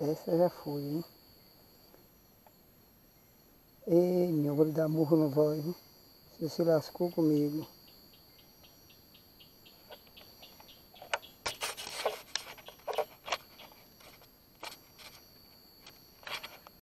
essa já foi, hein? Ei, meu olho da murro não vai, hein? Você se lascou comigo.